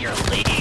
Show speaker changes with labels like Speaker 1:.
Speaker 1: your lady.